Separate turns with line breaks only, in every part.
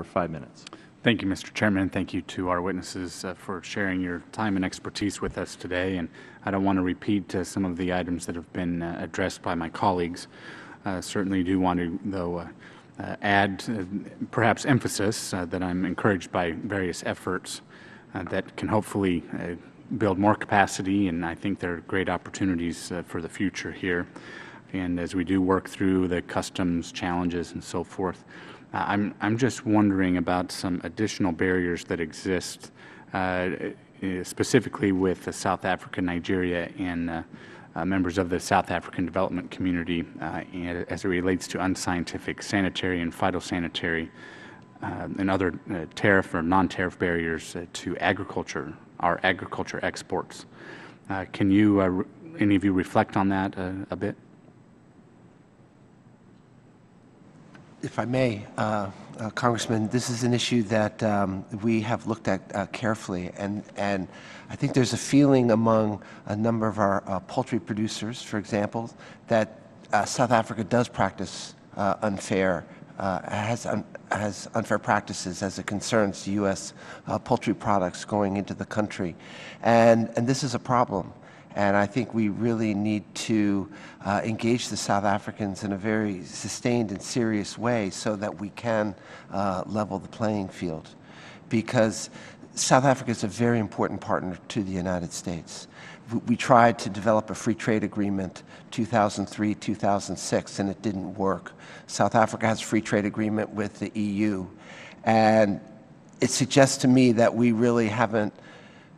for five minutes.
Thank you, Mr. Chairman. Thank you to our witnesses uh, for sharing your time and expertise with us today. And I don't want to repeat uh, some of the items that have been uh, addressed by my colleagues. Uh, certainly do want to, though, uh, uh, add perhaps emphasis that I'm encouraged by various efforts that can hopefully build more capacity, and I think there are great opportunities for the future here. And as we do work through the customs challenges and so forth, uh, I'm, I'm just wondering about some additional barriers that exist, uh, uh specifically with South Africa, Nigeria, and uh, uh, members of the South African development community as it relates to unscientific sanitary and phytosanitary and other tariff or non-tariff barriers to agriculture, our agriculture exports. can you, any of you reflect on that a bit?
If I may, uh, uh, Congressman, this is an issue that um, we have looked at uh, carefully, and, and I think there's a feeling among a number of our uh, poultry producers, for example, that uh, South Africa does practice uh, unfair, has, un has unfair practices as it concerns U.S. poultry products going into the country. And, and this is a problem. And I think we really need to uh, engage the South Africans in a very sustained and serious way so that we can uh, level the playing field. Because South Africa is a very important partner to the United States. We tried to develop a free trade agreement 2003, 2006, and it didn't work. South Africa has a free trade agreement with the EU. And it suggests to me that we really haven't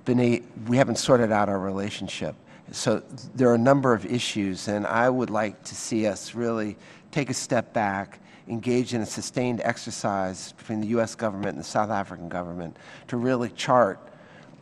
we haven't sorted out our relationship. So there are a number of issues, and I would like to see us really take a step back, engage in a sustained exercise between the U.S. government and the South African government to really chart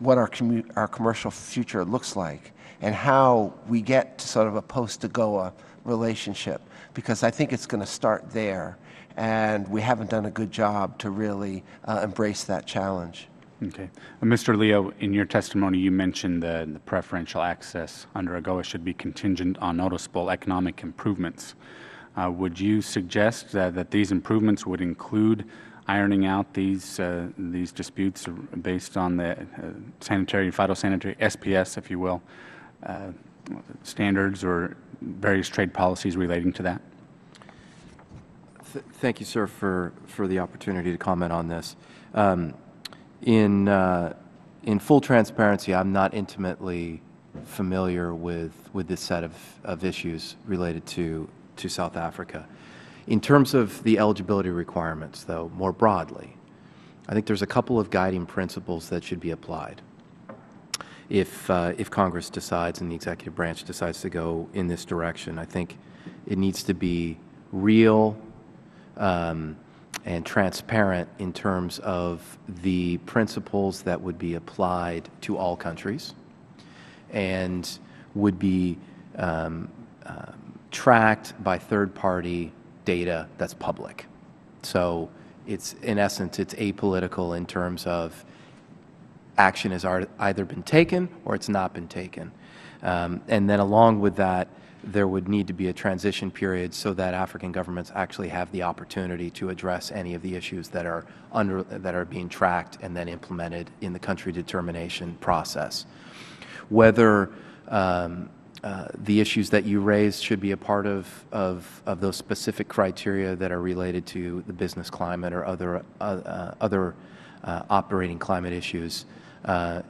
what our, our commercial future looks like and how we get to sort of a post-AGOA relationship, because I think it's going to start there, and we haven't done a good job to really uh, embrace that challenge.
Okay. Uh, Mr. Leo, in your testimony, you mentioned the, the, preferential access under AGOA should be contingent on noticeable economic improvements. Uh, would you suggest that, that these improvements would include ironing out these, uh, these disputes based on the uh, sanitary, and phytosanitary, SPS, if you will, uh, standards or various trade policies relating to that?
Th thank you, sir, for, for the opportunity to comment on this. Um, in, uh, in full transparency, I'm not intimately familiar with, with this set of, of issues related to, to South Africa. In terms of the eligibility requirements, though, more broadly, I think there's a couple of guiding principles that should be applied if, uh, if Congress decides and the executive branch decides to go in this direction. I think it needs to be real, um, and transparent in terms of the principles that would be applied to all countries and would be um, um, tracked by third-party data that's public. So it's, in essence, it's apolitical in terms of action has either been taken or it's not been taken. Um, and then along with that, there would need to be a transition period so that African governments actually have the opportunity to address any of the issues that are under that are being tracked and then implemented in the country determination process. Whether um, uh, the issues that you raised should be a part of, of, of, those specific criteria that are related to the business climate or other, uh, uh, other uh, operating climate issues uh,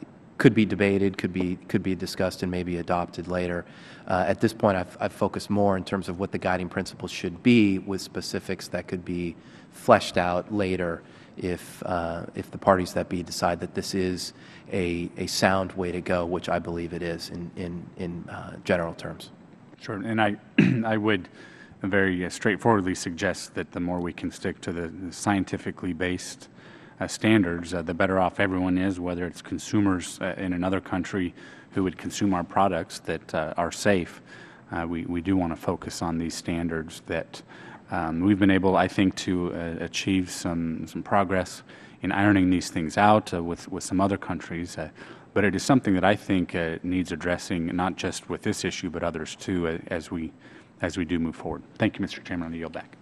could be debated, could be, could be discussed and maybe adopted later. Uh, at this point, I've, I've, focused more in terms of what the guiding principles should be with specifics that could be fleshed out later if, uh, if the parties that be decide that this is a, a sound way to go, which I believe it is in, in, in uh, general terms.
Sure, and I, I would very straightforwardly suggest that the more we can stick to the scientifically based uh, Uh, standards, uh, the better off everyone is, whether it's consumers uh, in another country who would consume our products that uh, are safe. Uh, we, we do want to focus on these standards that um, we've been able, I think, to achieve some, some progress in ironing these things out with, with some other countries. but it is something that I think needs addressing, not just with this issue, but others too, as we as we do move forward. Thank you, Mr. Chairman. I yield back.